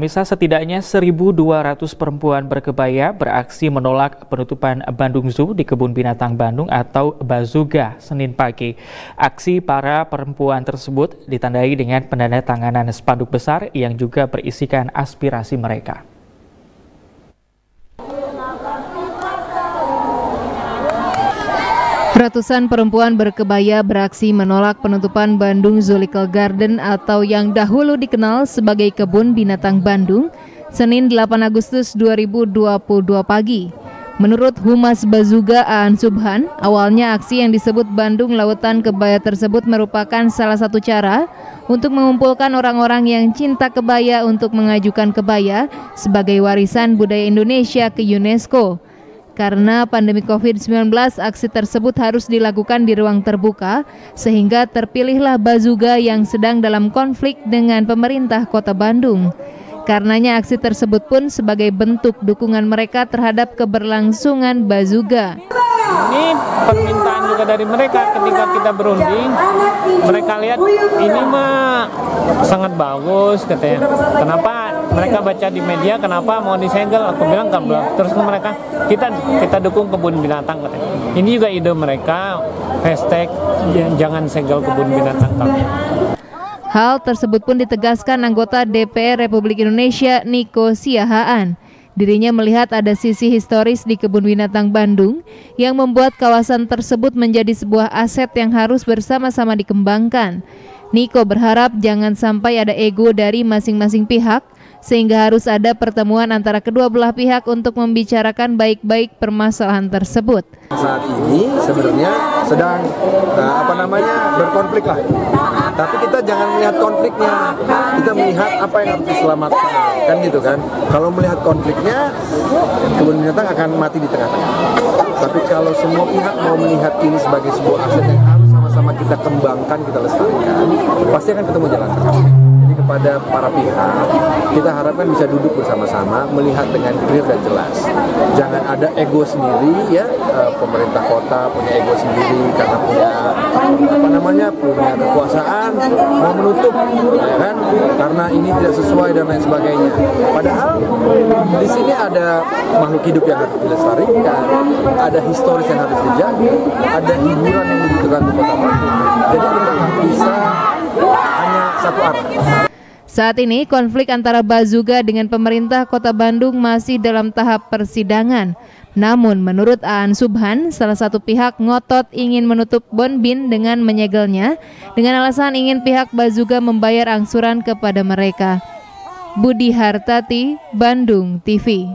Misal setidaknya 1.200 perempuan berkebaya beraksi menolak penutupan Bandung Zoo di Kebun Binatang Bandung atau Bazuga Senin pagi. Aksi para perempuan tersebut ditandai dengan penandatanganan spanduk besar yang juga berisikan aspirasi mereka. Ratusan perempuan berkebaya beraksi menolak penutupan Bandung Zoological Garden atau yang dahulu dikenal sebagai Kebun Binatang Bandung Senin 8 Agustus 2022 pagi. Menurut Humas Bazuga Aan Subhan, awalnya aksi yang disebut Bandung Lautan Kebaya tersebut merupakan salah satu cara untuk mengumpulkan orang-orang yang cinta kebaya untuk mengajukan kebaya sebagai warisan budaya Indonesia ke UNESCO. Karena pandemi COVID-19, aksi tersebut harus dilakukan di ruang terbuka, sehingga terpilihlah Bazuga yang sedang dalam konflik dengan pemerintah kota Bandung. Karenanya aksi tersebut pun sebagai bentuk dukungan mereka terhadap keberlangsungan Bazuga. Ini permintaan juga dari mereka ketika kita berunding, mereka lihat ini mah sangat bagus katanya. Kenapa mereka baca di media kenapa mau disegel aku bilang kan belum terus mereka kita kita dukung kebun binatang katanya ini juga ide mereka hashtag jangan segel kebun binatang kami Hal tersebut pun ditegaskan anggota DPR Republik Indonesia Niko Siahaan. Dirinya melihat ada sisi historis di Kebun Binatang Bandung yang membuat kawasan tersebut menjadi sebuah aset yang harus bersama-sama dikembangkan. Niko berharap jangan sampai ada ego dari masing-masing pihak sehingga harus ada pertemuan antara kedua belah pihak untuk membicarakan baik-baik permasalahan tersebut. Saat ini sebenarnya sedang uh, apa namanya berkonflik lah. Tapi kita jangan melihat konfliknya, kita melihat apa yang harus diselamatkan, kan gitu kan. Kalau melihat konfliknya, kebun binatang akan mati di tengah-tengah. Tapi kalau semua pihak mau melihat ini sebagai sebuah aset yang harus sama-sama kita kembangkan, kita lestarikan, pasti akan ketemu jalan tengah kepada para pihak, kita harapkan bisa duduk bersama-sama melihat dengan clear dan jelas. Jangan ada ego sendiri ya, eh, pemerintah kota punya ego sendiri karena punya apa namanya punya kekuasaan mau menutup ya kan karena ini tidak sesuai dan lain sebagainya. Padahal di sini ada makhluk hidup yang harus dilestarikan, ada historis yang harus dijaga, ada hiburan yang dibutuhkan di kota. Jadi kita nggak bisa hanya satu arah. Saat ini konflik antara Bazuga dengan pemerintah Kota Bandung masih dalam tahap persidangan. Namun menurut Aan Subhan, salah satu pihak ngotot ingin menutup Bonbin dengan menyegelnya dengan alasan ingin pihak Bazuga membayar angsuran kepada mereka. Budi Hartati, Bandung TV